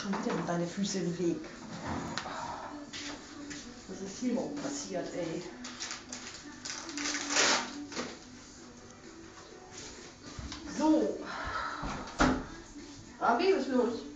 schon wieder mit deine Füße im Weg. Was ist hier überhaupt passiert, ey? So. Abi, was ist los?